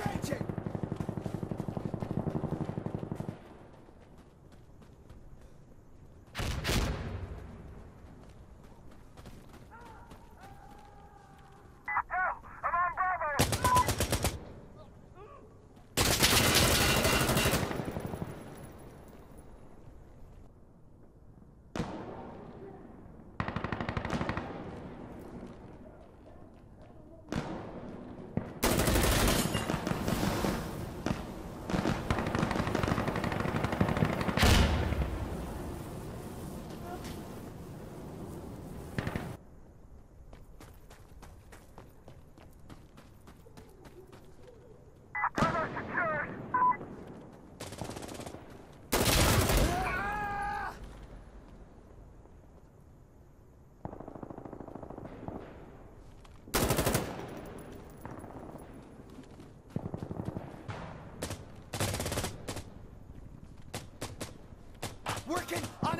Attention! working on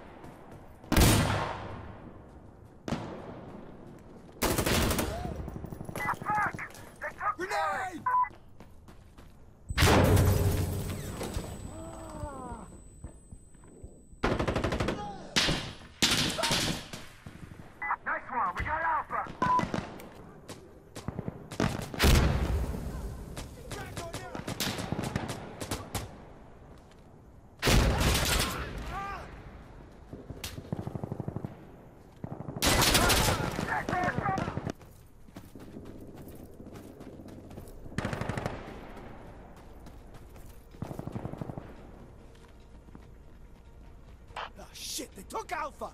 Shit, they took Alpha!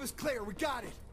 Alpha's clear, we got it!